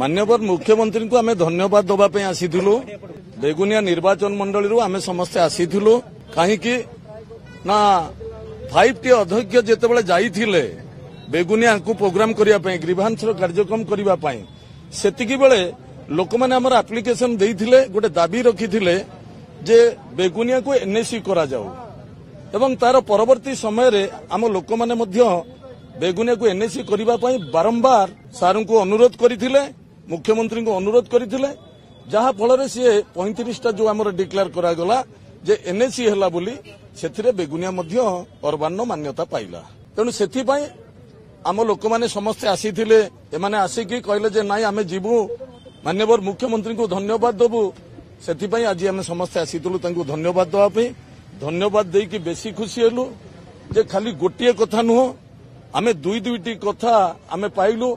ମାନ୍ୟବର ମୁଖ୍ୟମନ୍ତ୍ରୀଙ୍କୁ ଆମେ ଧନ୍ୟବାଦ ଦେବା ପାଇଁ ଆସିଥିଲୁ ବେଗୁନିଆ ନିର୍ବାଚନ ମଣ୍ଡଳୀରୁ ଆମେ ସମସ୍ତେ ଆସିଥିଲୁ କାହିଁକି ନା ଫାଇଭ ଟି ଅଧ୍ୟକ୍ଷ ଯେତେବେଳେ ଯାଇଥିଲେ ବେଗୁନିଆଙ୍କୁ ପ୍ରୋଗ୍ରାମ କରିବା ପାଇଁ ଗ୍ରୀଭାଂଶର କାର୍ଯ୍ୟକ୍ରମ କରିବା ପାଇଁ ସେତିକିବେଳେ ଲୋକମାନେ ଆମର ଆପ୍ଲିକେସନ ଦେଇଥିଲେ ଗୋଟିଏ ଦାବି ରଖିଥିଲେ ଯେ ବେଗୁନିଆକୁ ଏନ୍ଏସି କରାଯାଉ ଏବଂ ତାର ପରବର୍ତ୍ତୀ ସମୟରେ ଆମ ଲୋକମାନେ ମଧ୍ୟ ବେଗୁନିଆକୁ ଏନ୍ଏସି କରିବା ପାଇଁ ବାରମ୍ଭାର ସାର୍ଙ୍କୁ ଅନୁରୋଧ କରିଥିଲେ ମୁଖ୍ୟମନ୍ତ୍ରୀଙ୍କୁ ଅନୁରୋଧ କରିଥିଲେ ଯାହାଫଳରେ ସିଏ ପଇଁତିରିଶଟା ଯେଉଁ ଆମର ଡିକ୍ଲେୟାର କରାଗଲା ଯେ ଏନ୍ଏସି ହେଲା ବୋଲି ସେଥିରେ ବେଗୁନିଆ ମଧ୍ୟ ଅର୍ବାନ୍ନ ମାନ୍ୟତା ପାଇଲା ତେଣୁ ସେଥିପାଇଁ ଆମ ଲୋକମାନେ ସମସ୍ତେ ଆସିଥିଲେ ଏମାନେ ଆସିକି କହିଲେ ଯେ ନାଇଁ ଆମେ ଯିବୁ ମାନ୍ୟବର ମୁଖ୍ୟମନ୍ତ୍ରୀଙ୍କୁ ଧନ୍ୟବାଦ ଦେବୁ ସେଥିପାଇଁ ଆଜି ଆମେ ସମସ୍ତେ ଆସିଥିଲୁ ତାଙ୍କୁ ଧନ୍ୟବାଦ ଦେବା ପାଇଁ ଧନ୍ୟବାଦ ଦେଇକି ବେଶୀ ଖୁସି ହେଲୁ ଯେ ଖାଲି ଗୋଟିଏ କଥା ନୁହଁ ଆମେ ଦୁଇ ଦୁଇଟି କଥା ଆମେ ପାଇଲୁ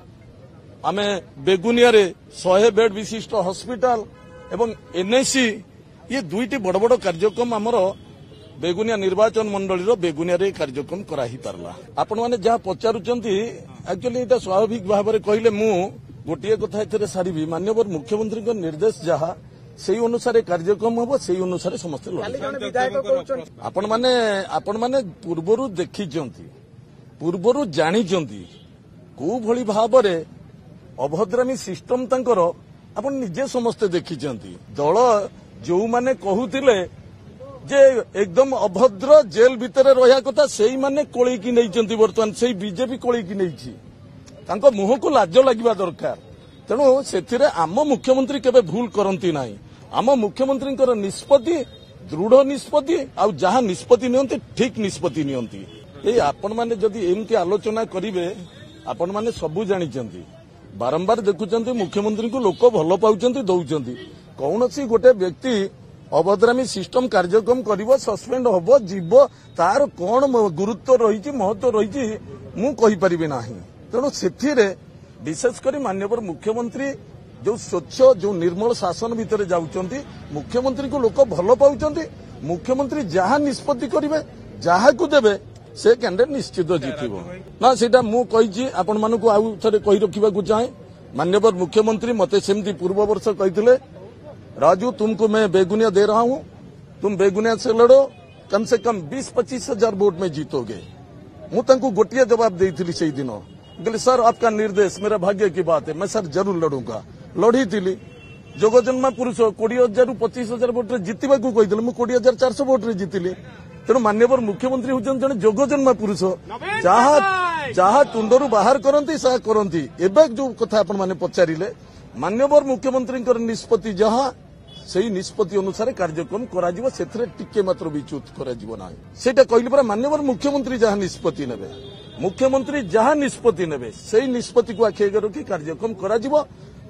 ଆମେ ବେଗୁନିଆରେ ଶହେ ବେଡ୍ ବିଶିଷ୍ଟ ହସ୍ପିଟାଲ ଏବଂ ଏନ୍ଏସି ଇଏ ଦୁଇଟି ବଡ଼ ବଡ଼ କାର୍ଯ୍ୟକ୍ରମ ଆମର বেগুনিয়া নির্বাচন মন্ডলীর বেগুনিয়ারে কার্যক্রম করা হইপারা আপন মানে যা পচারুচার একচুয়ালি এটা স্বাভাবিক ভাবে কহিলে মু গোটিয়ে কথা এতে সারিবি মানবর মুখ্যমন্ত্রী নির্দেশ যা সেই অনুসারে কার্যক্রম হব সেই অনুসারে সমস্ত আপন মানে আপন মানে পূর্বরু দেখিছন্তি পূর্বরু জানিছন্তি কোউ ଅଭଦ୍ରାମୀ ସିଷ୍ଟମ ତାଙ୍କର ଆପଣ ନିଜେ ସମସ୍ତେ ଦେଖିଛନ୍ତି ଦଳ ଯେଉଁମାନେ କହୁଥିଲେ ଯେ ଏକଦମ ଅଭଦ୍ର ଜେଲ୍ ଭିତରେ ରହିବା କଥା ସେଇମାନେ କୋଳେଇକି ନେଇଛନ୍ତି ବର୍ତ୍ତମାନ ସେଇ ବିଜେପି କୋଳେଇକି ନେଇଛି ତାଙ୍କ ମୁହଁକୁ ଲାଜ ଲାଗିବା ଦରକାର ତେଣୁ ସେଥିରେ ଆମ ମୁଖ୍ୟମନ୍ତ୍ରୀ କେବେ ଭୁଲ କରନ୍ତି ନାହିଁ ଆମ ମୁଖ୍ୟମନ୍ତ୍ରୀଙ୍କର ନିଷ୍ପତ୍ତି ଦୃଢ଼ ନିଷ୍ପତ୍ତି ଆଉ ଯାହା ନିଷ୍ପତ୍ତି ନିଅନ୍ତି ଠିକ୍ ନିଷ୍ପତ୍ତି ନିଅନ୍ତି ଏଇ ଆପଣମାନେ ଯଦି ଏମିତି ଆଲୋଚନା କରିବେ ଆପଣମାନେ ସବୁ ଜାଣିଛନ୍ତି ବାରମ୍ବାର ଦେଖୁଛନ୍ତି ମୁଖ୍ୟମନ୍ତ୍ରୀଙ୍କୁ ଲୋକ ଭଲ ପାଉଛନ୍ତି ଦେଉଛନ୍ତି କୌଣସି ଗୋଟେ ବ୍ୟକ୍ତି ଅଭଦ୍ରାମୀ ସିଷ୍ଟମ କାର୍ଯ୍ୟକ୍ରମ କରିବ ସସ୍ପେଣ୍ଡ ହେବ ଯିବ ତାର କ'ଣ ଗୁରୁତ୍ୱ ରହିଛି ମହତ୍ୱ ରହିଛି ମୁଁ କହିପାରିବି ନାହିଁ ତେଣୁ ସେଥିରେ ବିଶେଷ କରି ମାନ୍ୟବର ମୁଖ୍ୟମନ୍ତ୍ରୀ ଯେଉଁ ସ୍ୱଚ୍ଛ ଯେଉଁ ନିର୍ମଳ ଶାସନ ଭିତରେ ଯାଉଛନ୍ତି ମୁଖ୍ୟମନ୍ତ୍ରୀଙ୍କୁ ଲୋକ ଭଲ ପାଉଛନ୍ତି ମୁଖ୍ୟମନ୍ତ୍ରୀ ଯାହା ନିଷ୍ପତ୍ତି କରିବେ ଯାହାକୁ ଦେବେ ᱥᱮᱠᱮᱱდᱨ નિશ્ચિત જીᱛিব না সেটা মু কইছি আপন মানুক আউ থরে কই ৰকিবা গুচাই মান্যবর মুখ্যমন্ত্রী মতে সেমতি পূৰ্ব বৰ্ষ কৈtile ৰাজু তুমক মে বেগুনিয়া দে রাহা হু তুম বেগুনিয়া সে লড়ো কন্য সে কম 20 25000 ভোট মে জিতোগে মু তেনক গুটিয়া জবাব দেতিলি সেই দিনৰ কেলি স্যার আপকা নিৰদেশ মেৰা ভাগ্য কি বাত হে মে স্যার जरुर লড়ুগা লড়হি তিলি জগৎজনমা পুরুষ 20000 25000 ভোট রে জিতিবাকু কইদিল মু 20400 ভোট রে জিতিলি ତେଣୁ ମାନ୍ୟବର ମୁଖ୍ୟମନ୍ତ୍ରୀ ହେଉଛନ୍ତି ଜଣେ ଯୋଗଜନ୍ମା ପୁରୁଷ ଯାହା ଯାହା ତୁଣ୍ଡରୁ ବାହାର କରନ୍ତି ତାହା କରନ୍ତି ଏବେ ଯୋଉ କଥା ଆପଣମାନେ ପଚାରିଲେ ମାନ୍ୟବର ମୁଖ୍ୟମନ୍ତ୍ରୀଙ୍କର ନିଷ୍ପତ୍ତି ଯାହା ସେହି ନିଷ୍ପତ୍ତି ଅନୁସାରେ କାର୍ଯ୍ୟକ୍ରମ କରାଯିବ ସେଥିରେ ଟିକେ ମାତ୍ର ବିଚ୍ୟୁତ କରାଯିବ ନାହିଁ ସେଇଟା କହିଲି ପରା ମାନ୍ୟବର ମୁଖ୍ୟମନ୍ତ୍ରୀ ଯାହା ନିଷ୍ପତ୍ତି ନେବେ ମୁଖ୍ୟମନ୍ତ୍ରୀ ଯାହା ନିଷ୍ପତ୍ତି ନେବେ ସେହି ନିଷ୍ପତ୍ତିକୁ ଆଖି ଆଗରେ ରଖି କାର୍ଯ୍ୟକ୍ରମ କରାଯିବ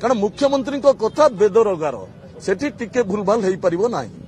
କାରଣ ମୁଖ୍ୟମନ୍ତ୍ରୀଙ୍କ କଥା ବେଦରଗାର ସେଠି ଟିକେ ଭୁଲଭାଲ ହେଇପାରିବ ନାହିଁ